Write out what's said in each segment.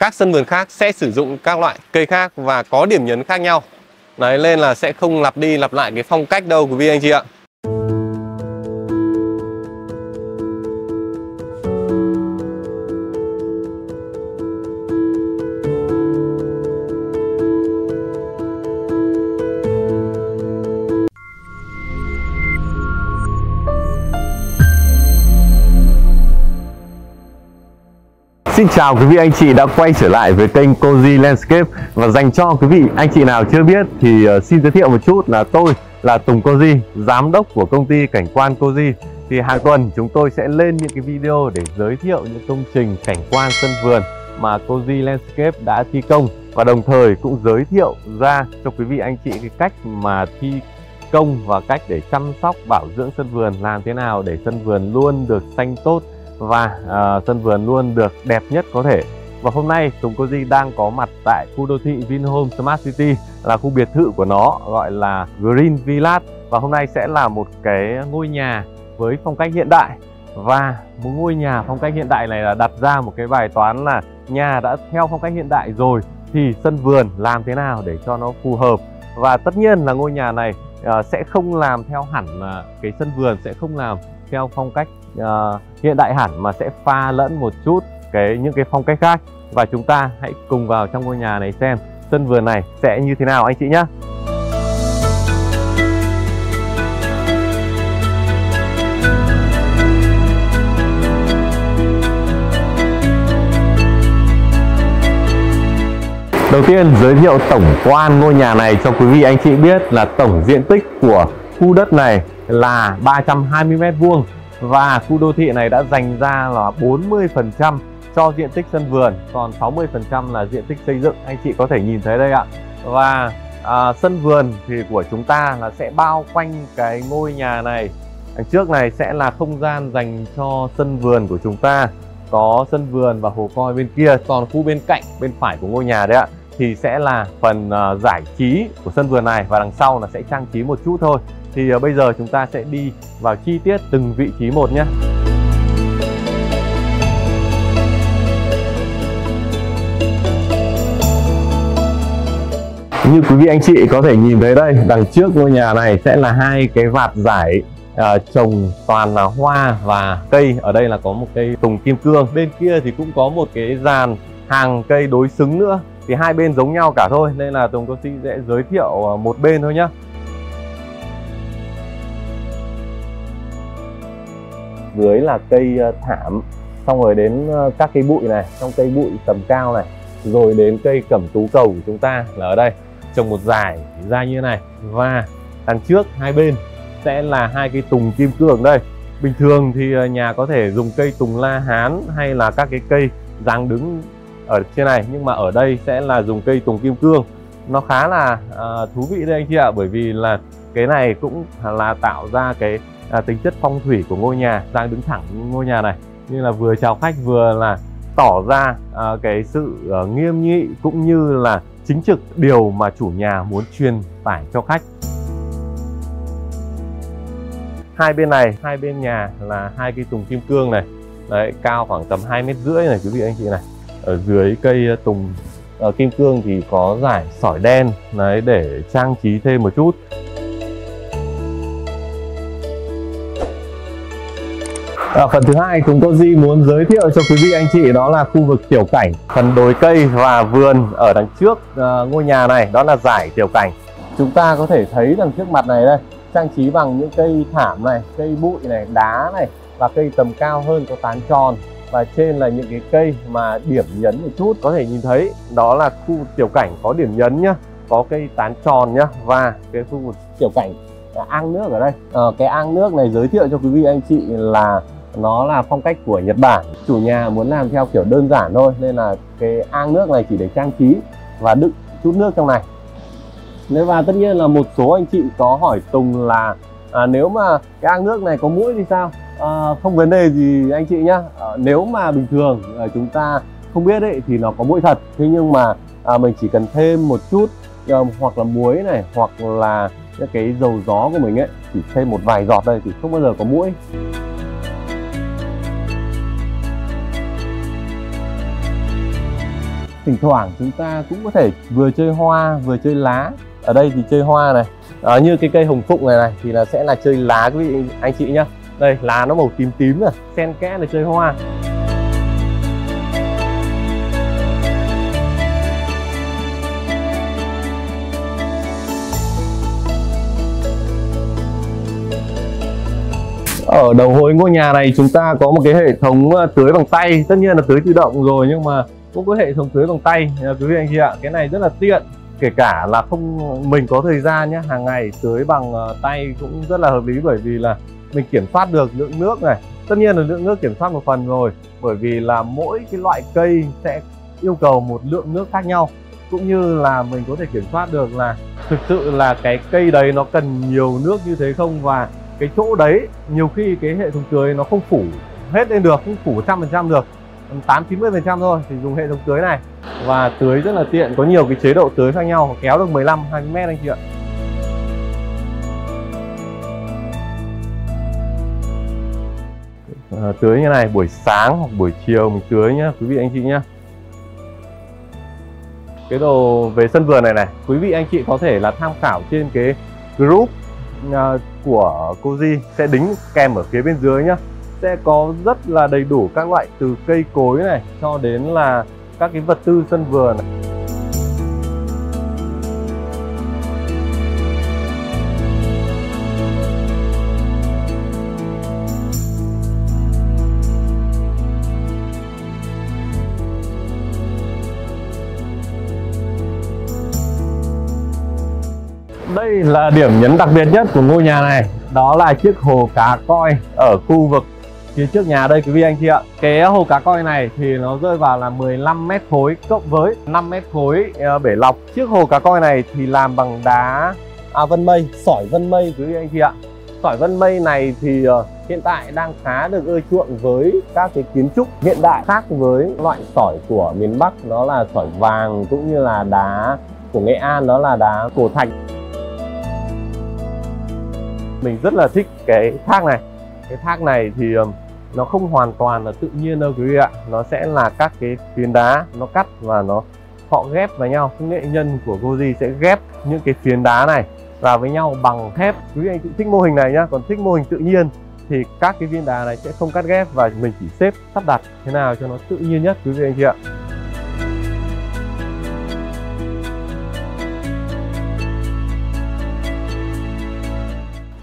các sân vườn khác sẽ sử dụng các loại cây khác và có điểm nhấn khác nhau. Đấy, nên là sẽ không lặp đi lặp lại cái phong cách đâu quý vị anh chị ạ. Xin chào quý vị anh chị đã quay trở lại với kênh Cozy Landscape. Và dành cho quý vị anh chị nào chưa biết thì ờ, xin giới thiệu một chút là tôi là Tùng Cozy, giám đốc của công ty cảnh quan Cozy. Thì hàng tuần chúng tôi sẽ lên những cái video để giới thiệu những công trình cảnh quan sân vườn mà Cozy Landscape đã thi công. Và đồng thời cũng giới thiệu ra cho quý vị anh chị cái cách mà thi công và cách để chăm sóc bảo dưỡng sân vườn làm thế nào để sân vườn luôn được xanh tốt và uh, sân vườn luôn được đẹp nhất có thể. Và hôm nay Tùng Cozy đang có mặt tại khu đô thị Vinhome Smart City là khu biệt thự của nó gọi là Green Village. Và hôm nay sẽ là một cái ngôi nhà với phong cách hiện đại. Và một ngôi nhà phong cách hiện đại này là đặt ra một cái bài toán là nhà đã theo phong cách hiện đại rồi thì sân vườn làm thế nào để cho nó phù hợp. Và tất nhiên là ngôi nhà này uh, sẽ không làm theo hẳn uh, cái sân vườn sẽ không làm theo phong cách uh, hiện đại hẳn mà sẽ pha lẫn một chút cái những cái phong cách khác. Và chúng ta hãy cùng vào trong ngôi nhà này xem sân vườn này sẽ như thế nào anh chị nhé Đầu tiên giới thiệu tổng quan ngôi nhà này cho quý vị anh chị biết là tổng diện tích của khu đất này là 320 m vuông và khu đô thị này đã dành ra là 40% cho diện tích sân vườn còn 60% là diện tích xây dựng. Anh chị có thể nhìn thấy đây ạ. Và à, sân vườn thì của chúng ta là sẽ bao quanh cái ngôi nhà này. Đằng trước này sẽ là không gian dành cho sân vườn của chúng ta. Có sân vườn và hồ coi bên kia còn khu bên cạnh bên phải của ngôi nhà đấy ạ thì sẽ là phần ờ, giải trí của sân vườn này và đằng sau là sẽ trang trí một chút thôi. Thì ờ, bây giờ chúng ta sẽ đi vào chi tiết từng vị trí một nhé. Như quý vị anh chị có thể nhìn thấy đây đằng trước ngôi nhà này sẽ là hai cái vạt giải à, trồng toàn là hoa và cây. Ở đây là có một cây tùng kim cương bên kia thì cũng có một cái dàn hàng cây đối xứng nữa thì hai bên giống nhau cả thôi, nên là Tùng Cosi sẽ giới thiệu ờ, một bên thôi nhá. Dưới là cây ờ, thảm, xong rồi đến ờ, các cây bụi này, trong cây bụi tầm cao này, rồi đến cây cẩm tú cầu của chúng ta là ở đây. Trồng một dải ra như này, và đằng trước hai bên sẽ là hai cây tùng kim cương đây. Bình thường thì nhà có thể dùng cây tùng la hán hay là các cái cây dáng đứng ở trên này nhưng mà ở đây sẽ là dùng cây tùng kim cương. Nó khá là à, thú vị đây anh chị ạ bởi vì là cái này cũng là tạo ra cái à, tính chất phong thủy của ngôi nhà đang đứng thẳng ngôi nhà này. Như là vừa chào khách vừa là tỏ ra à, cái sự à, nghiêm nghị cũng như là chính trực điều mà chủ nhà muốn truyền tải cho khách. Hai bên này hai bên nhà là hai cây tùng kim cương này. Đấy cao khoảng tầm hai mét rưỡi này quý vị anh chị này ở dưới cây ờ, tùng uh, kim cương thì có giải sỏi đen đấy để trang trí thêm một chút. À, phần thứ hai chúng tôi Di muốn giới thiệu cho quý vị anh chị đó là khu vực tiểu cảnh phần đồi cây và vườn ở đằng trước uh, ngôi nhà này đó là giải tiểu cảnh. Chúng ta có thể thấy đằng trước mặt này đây trang trí bằng những cây thảm này cây bụi này đá này và cây tầm cao hơn có tán tròn và trên là những cái cây mà điểm nhấn một chút có thể nhìn thấy đó là khu tiểu cảnh có điểm nhấn nhá có cây tán tròn nhá và cái khu vực tiểu cảnh à, ang nước ở đây. À, cái ang nước này giới thiệu cho quý vị anh chị là nó là phong cách của Nhật Bản. Chủ nhà muốn làm theo kiểu đơn giản thôi nên là cái ang nước này chỉ để trang trí và đựng chút nước trong này. Nếu và tất nhiên là một số anh chị có hỏi Tùng là à, nếu mà cái ang nước này có mũi thì sao? À, không vấn đề gì anh chị nhá. À, nếu mà bình thường à, chúng ta không biết ấy thì nó có mũi thật. Thế nhưng mà à, mình chỉ cần thêm một chút à, hoặc là muối này hoặc là cái dầu gió của mình ấy chỉ thêm một vài giọt đây thì không bao giờ có mũi. Thỉnh thoảng chúng ta cũng có thể vừa chơi hoa vừa chơi lá. Ở đây thì chơi hoa này. À, như cái cây hồng phụng này này thì là sẽ là chơi lá quý vị anh chị nhá đây, lá nó màu tím tím rồi sen kẽ để chơi hoa. Ở đầu hối ngôi nhà này chúng ta có một cái hệ thống ờ, tưới bằng tay. Tất nhiên là tưới tự động rồi, nhưng mà cũng có hệ thống tưới bằng tay. Ờ, quý vị anh chị ạ, cái này rất là tiện, kể cả là không, mình có thời gian nhé hàng ngày tưới bằng ờ, tay cũng rất là hợp lý bởi vì là mình kiểm soát được lượng nước này. Tất nhiên là lượng nước kiểm soát một phần rồi, bởi vì là mỗi cái loại cây sẽ yêu cầu một lượng nước khác nhau. Cũng như là mình có thể kiểm soát được là thực sự là cái cây đấy nó cần nhiều nước như thế không và cái chỗ đấy nhiều khi cái hệ thống tưới nó không phủ hết lên được, không phủ trăm phần trăm được. 8 90 phần trăm thôi thì dùng hệ thống tưới này. Và tưới rất là tiện, có nhiều cái chế độ tưới khác nhau, kéo được 15 20 mét anh chị ạ. Ờ, tưới như này, buổi sáng hoặc buổi chiều mình tưới nhá, quý vị anh chị nhá cái đồ về sân vườn này này, quý vị anh chị có thể là tham khảo trên cái group à, của cô Di sẽ đính kèm ở phía bên dưới nhá sẽ có rất là đầy đủ các loại từ cây cối này cho đến là các cái vật tư sân vườn này. Đây là điểm nhấn đặc biệt nhất của ngôi nhà này. Đó là chiếc hồ cá coi ở khu vực phía trước nhà đây quý vị anh chị ạ. Cái hồ cá coi này thì nó rơi vào là 15 mét khối cộng với 5 mét khối ờ, bể lọc. Chiếc hồ cá coi này thì làm bằng đá à, vân mây sỏi vân mây quý vị anh chị ạ. Sỏi vân mây này thì ờ, hiện tại đang khá được ưa chuộng với các cái kiến trúc hiện đại khác với loại sỏi của miền Bắc. Đó là sỏi vàng cũng như là đá của Nghệ An đó là đá cổ thạch mình rất là thích cái thác này. Cái thác này thì nó không hoàn toàn là tự nhiên đâu quý vị ạ. Nó sẽ là các cái phiến đá, nó cắt và nó họ ghép vào nhau. Cái nghệ nhân của Goji sẽ ghép những cái phiến đá này vào với nhau bằng thép. Quý anh chị thích mô hình này nhá. Còn thích mô hình tự nhiên thì các cái viên đá này sẽ không cắt ghép và mình chỉ xếp sắp đặt thế nào cho nó tự nhiên nhất, quý vị anh chị ạ.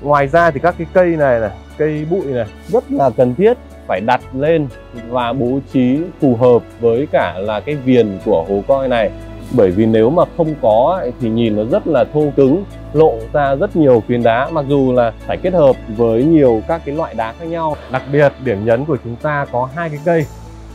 Ngoài ra thì các cái cây này này, cây bụi này rất là cần thiết, phải đặt lên và bố trí phù hợp với cả là cái viền của hố coi này. Bởi vì nếu mà không có thì nhìn nó rất là thô cứng, lộ ra rất nhiều phiến đá, mặc dù là phải kết hợp với nhiều các cái loại đá khác nhau. Đặc biệt, điểm nhấn của chúng ta có hai cái cây.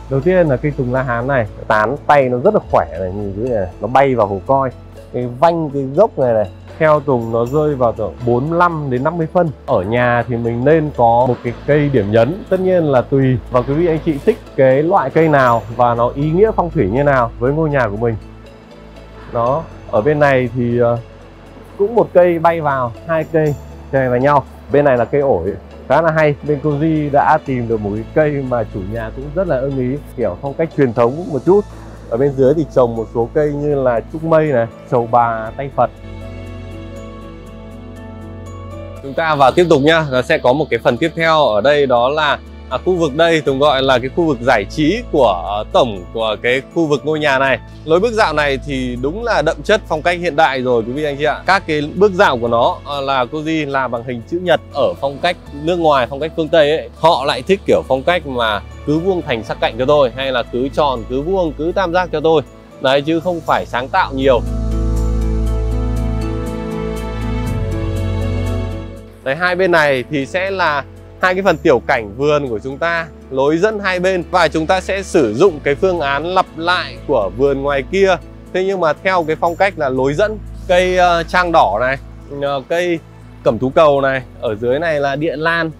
Đầu tiên là cây tùng la hán này, tán tay nó rất là khỏe này, nhìn dưới này nó bay vào hồ coi. Cái vanh, cái gốc này này theo Tùng nó rơi vào tầm 45 đến 50 phân. Ở nhà thì mình nên có một cái cây điểm nhấn. Tất nhiên là tùy vào quý vị anh chị thích cái loại cây nào và nó ý nghĩa phong thủy như nào với ngôi nhà của mình. Đó, ở bên này thì ờ, cũng một cây bay vào, hai cây chè vào nhau. Bên này là cây ổi, khá là hay. Bên cô di đã tìm được một cái cây mà chủ nhà cũng rất là ưng ý, kiểu phong cách truyền thống một chút. Ở bên dưới thì trồng một số cây như là trúc mây này, trầu bà, tay phật chúng ta vào tiếp tục nhá. Nó sẽ có một cái phần tiếp theo ở đây đó là à, khu vực đây Tùng gọi là cái khu vực giải trí của tổng của cái khu vực ngôi nhà này. Lối bước dạo này thì đúng là đậm chất phong cách hiện đại rồi quý vị anh chị ạ. Các cái bước dạo của nó ờ, là cô di làm bằng hình chữ nhật ở phong cách nước ngoài phong cách phương Tây ấy. Họ lại thích kiểu phong cách mà cứ vuông thành sắc cạnh cho tôi hay là cứ tròn cứ vuông cứ tam giác cho tôi. Đấy chứ không phải sáng tạo nhiều. Đấy, hai bên này thì sẽ là hai cái phần tiểu cảnh vườn của chúng ta lối dẫn hai bên. Và chúng ta sẽ sử dụng cái phương án lặp lại của vườn ngoài kia. Thế nhưng mà theo cái phong cách là lối dẫn cây uh, trang đỏ này uh, cây cẩm tú cầu này ở dưới này là địa lan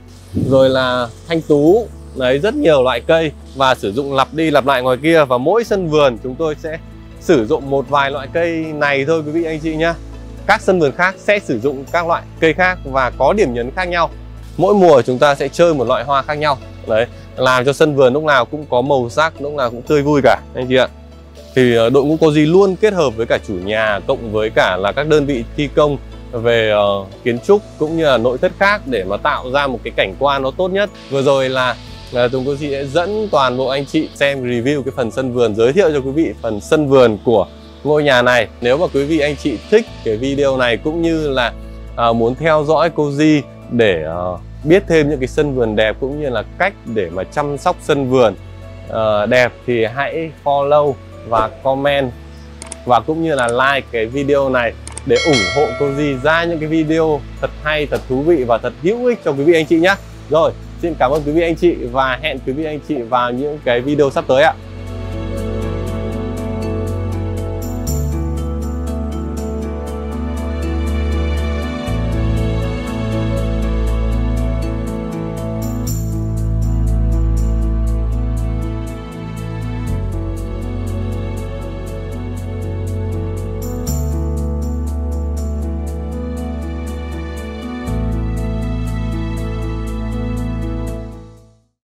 rồi là thanh tú. Đấy rất nhiều loại cây. Và sử dụng lặp đi lặp lại ngoài kia. Và mỗi sân vườn chúng tôi sẽ sử dụng một vài loại cây này thôi quý vị anh chị nhé các sân vườn khác sẽ sử dụng các loại cây khác và có điểm nhấn khác nhau. Mỗi mùa chúng ta sẽ chơi một loại hoa khác nhau. Đấy làm cho sân vườn lúc nào cũng có màu sắc lúc nào cũng tươi vui cả anh chị ạ. Thì ờ, đội ngũ Cozy luôn kết hợp với cả chủ nhà cộng với cả là các đơn vị thi công về uh, kiến trúc cũng như là nội thất khác để mà tạo ra một cái cảnh quan nó tốt nhất. Vừa rồi là là Tùng Cozy sẽ dẫn toàn bộ anh chị xem review cái phần sân vườn giới thiệu cho quý vị phần sân vườn của ngôi nhà này. Nếu mà quý vị anh chị thích cái video này cũng như là à, muốn theo dõi cô di để à, biết thêm những cái sân vườn đẹp cũng như là cách để mà chăm sóc sân vườn à, đẹp thì hãy follow và comment và cũng như là like cái video này để ủng hộ cô di ra những cái video thật hay, thật thú vị và thật hữu ích cho quý vị anh chị nhé. Rồi, xin cảm ơn quý vị anh chị và hẹn quý vị anh chị vào những cái video sắp tới ạ.